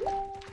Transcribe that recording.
you